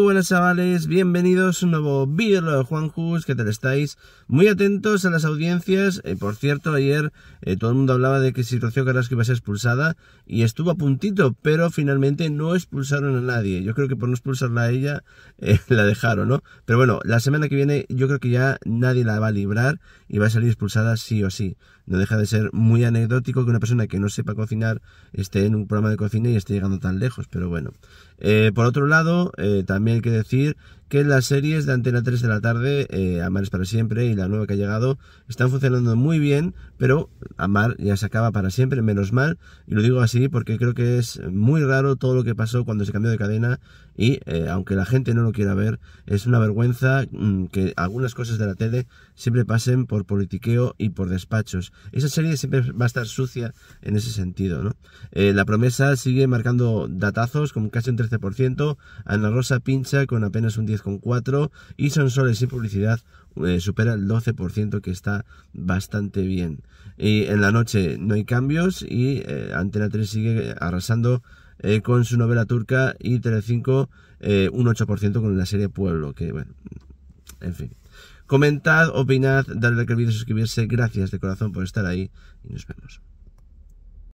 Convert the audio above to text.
Buenas chavales, bienvenidos a un nuevo vídeo de Juan Jus, ¿qué tal estáis? Muy atentos a las audiencias, eh, por cierto ayer eh, todo el mundo hablaba de que si Rocío Carrasco iba a ser expulsada y estuvo a puntito, pero finalmente no expulsaron a nadie, yo creo que por no expulsarla a ella eh, la dejaron, ¿no? Pero bueno, la semana que viene yo creo que ya nadie la va a librar y va a salir expulsada sí o sí. No deja de ser muy anecdótico que una persona que no sepa cocinar esté en un programa de cocina y esté llegando tan lejos, pero bueno. por otro lado, también hay que decir que las series de Antena 3 de la tarde, eh, Amar para siempre y la nueva que ha llegado, están funcionando muy bien, pero Amar ya se acaba para siempre, menos mal, y lo digo así porque creo que es muy raro todo lo que pasó cuando se cambió de cadena y eh, aunque la gente no lo quiera ver, es una vergüenza mm, que algunas cosas de la tele siempre pasen por politiqueo y por despachos. Esa serie siempre va a estar sucia en ese sentido, ¿no? Eh, la promesa sigue marcando datazos con casi un 13%, Ana Rosa pincha con apenas un 10 con 4 y Sonsoles sin publicidad eh, supera el 12% que está bastante bien. Y en la noche no hay cambios y eh, Antena 3 sigue arrasando eh, con su novela turca y Telecinco un 8% con la serie Pueblo, que bueno, en fin. Comentad, opinad, darle like al vídeo, suscribirse. Gracias de corazón por estar ahí y nos vemos.